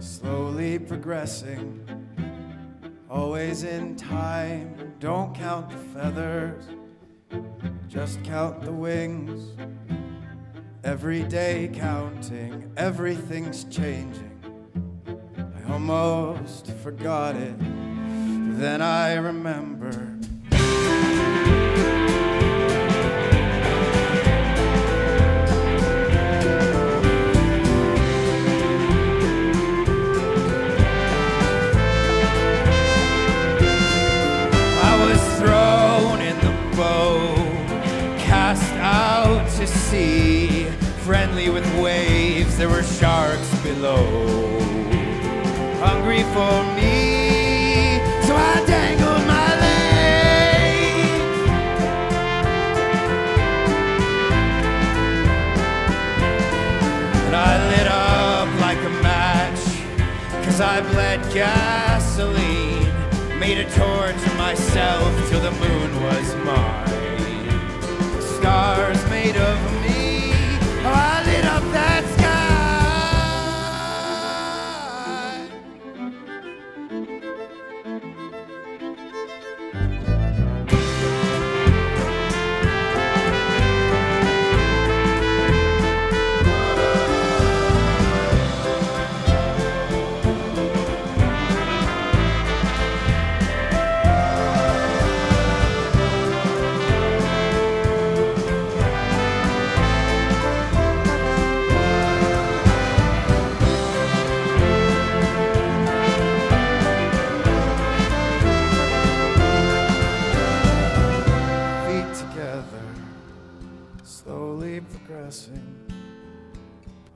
slowly progressing, always in time. Don't count the feathers, just count the wings. Every day counting, everything's changing. I almost forgot it, then I remember. Cast out to sea, friendly with waves. There were sharks below, hungry for me. So I dangled my leg. And I lit up like a match, cause I bled gasoline. Made a torch of myself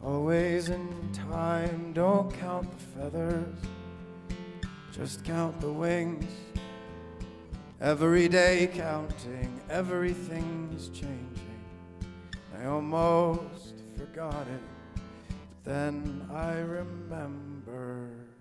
Always in time, don't count the feathers, just count the wings. Every day counting, everything's changing. I almost forgot it, but then I remembered.